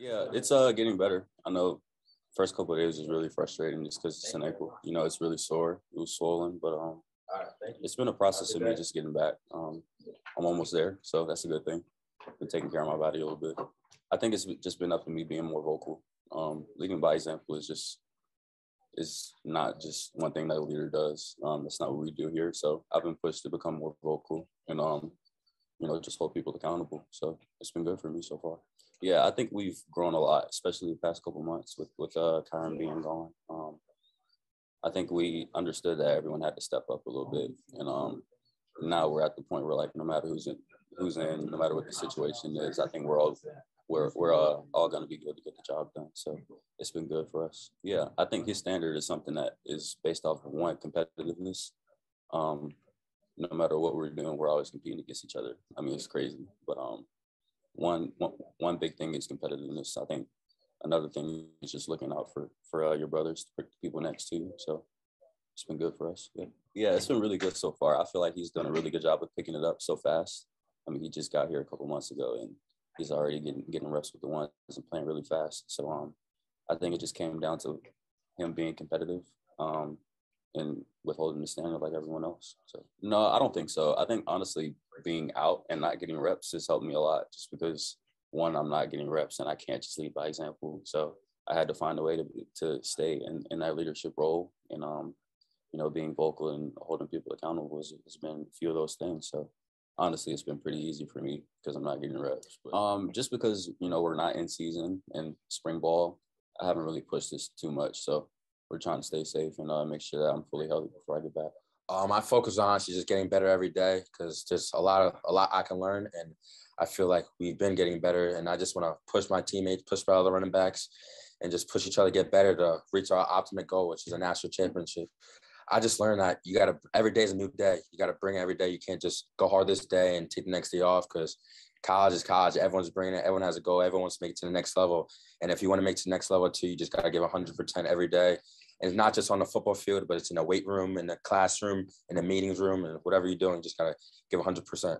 Yeah, it's uh getting better. I know first couple of days was really frustrating just because it's an ankle. You know, it's really sore. It was swollen, but um, it's been a process of me just getting back. Um, I'm almost there, so that's a good thing. Been taking care of my body a little bit. I think it's just been up to me being more vocal. Um, leading by example is just is not just one thing that a leader does. Um, that's not what we do here. So I've been pushed to become more vocal and um, you know, just hold people accountable. So it's been good for me so far. Yeah, I think we've grown a lot, especially the past couple months with with uh, Kyren being gone. Um, I think we understood that everyone had to step up a little bit, and um, now we're at the point where like no matter who's in, who's in, no matter what the situation is, I think we're all we're we're uh, all going to be good to get the job done. So it's been good for us. Yeah, I think his standard is something that is based off of one competitiveness. Um, no matter what we're doing, we're always competing against each other. I mean, it's crazy, but um, one one one big thing is competitiveness. I think another thing is just looking out for for uh, your brothers, for people next to you. So it's been good for us. Yeah. yeah, it's been really good so far. I feel like he's done a really good job of picking it up so fast. I mean, he just got here a couple months ago, and he's already getting getting reps with the ones and playing really fast. So um, I think it just came down to him being competitive um, and withholding the standard like everyone else. So no, I don't think so. I think honestly, being out and not getting reps has helped me a lot, just because one, I'm not getting reps and I can't just lead by example. So I had to find a way to to stay in, in that leadership role and um, you know, being vocal and holding people accountable has, has been a few of those things. So honestly, it's been pretty easy for me because I'm not getting reps. But, um, just because you know we're not in season and spring ball, I haven't really pushed this too much. So we're trying to stay safe and uh, make sure that I'm fully healthy before I get back. Uh, my focus on she's just getting better every day because there's a lot of a lot I can learn and I feel like we've been getting better and I just want to push my teammates, push my other running backs, and just push each other to get better to reach our ultimate goal, which is a national championship. I just learned that you got to every day is a new day. You got to bring every day. You can't just go hard this day and take the next day off because college is college. Everyone's bringing it. Everyone has a goal. Everyone wants to make it to the next level. And if you want to make it to the next level too, you just got to give 100% every day. And it's not just on the football field, but it's in the weight room, in the classroom, in the meetings room, and whatever you're doing, just gotta give 100%.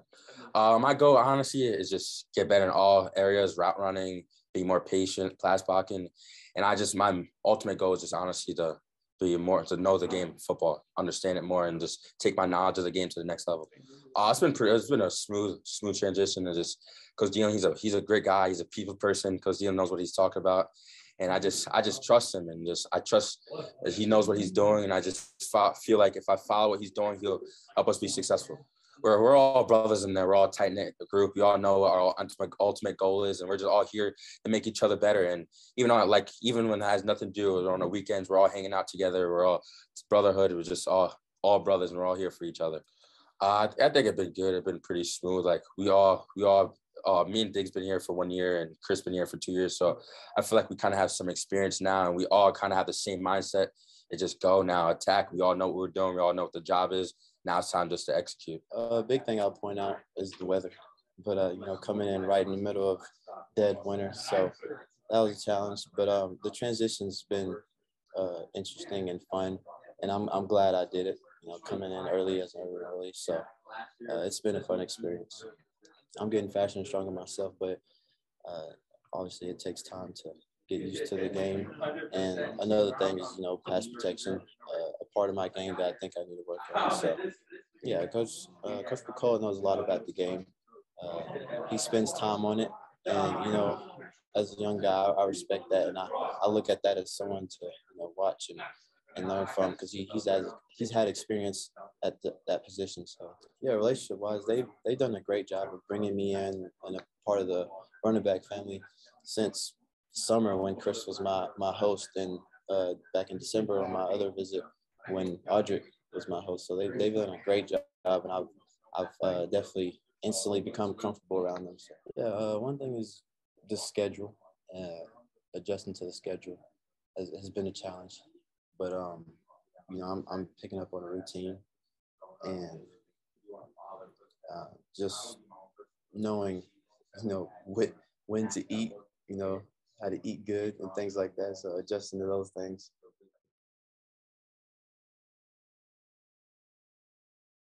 Uh, my goal, honestly, is just get better in all areas: route running, be more patient, pass blocking, and I just my ultimate goal is just honestly to be more to know the game football, understand it more, and just take my knowledge of the game to the next level. Uh, it's been pretty. It's been a smooth, smooth transition. And just because Dion, he's a he's a great guy. He's a people person. Because Dion knows what he's talking about, and I just I just trust him, and just I trust that he knows what he's doing, and I just feel like if I follow what he's doing, he'll help us be successful we're, we're all brothers in there. We're all tight knit group. We all know what our ultimate, ultimate goal is, and we're just all here to make each other better. And even on like even when it has nothing to do on the weekends, we're all hanging out together. We're all brotherhood. Was just all all brothers, and we're all here for each other. Uh, I think it's been good. It's been pretty smooth. Like we all we all uh, me and Diggs been here for one year and Chris been here for two years. So I feel like we kind of have some experience now and we all kind of have the same mindset. It just go now, attack. We all know what we're doing. We all know what the job is now it's time just to execute. A uh, big thing I'll point out is the weather, but uh, you know, coming in right in the middle of dead winter, so that was a challenge. But um, the transition's been uh, interesting and fun, and I'm I'm glad I did it. You know, coming in early as early, so uh, it's been a fun experience. I'm getting faster and stronger myself, but uh, obviously it takes time to get used to the game. And another thing is, you know, pass protection, uh, a part of my game that I think I need to work on. So, yeah, Coach uh, Coach knows a lot about the game. Uh, he spends time on it, and you know, as a young guy, I, respect that, and I, I look at that as someone to you know watch and, and learn from because he, he's had he's had experience at the, that position. So yeah, relationship wise, they they've done a great job of bringing me in and a part of the running back family since summer when Chris was my my host, and uh, back in December on my other visit when Audric was my host. So they they've done a great job, and I've I've uh, definitely instantly become comfortable around them. So yeah, uh, one thing is the schedule. Uh, adjusting to the schedule has, has been a challenge, but um, you know I'm I'm picking up on a routine, and uh, just knowing you know when when to eat, you know how to eat good and things like that. So adjusting to those things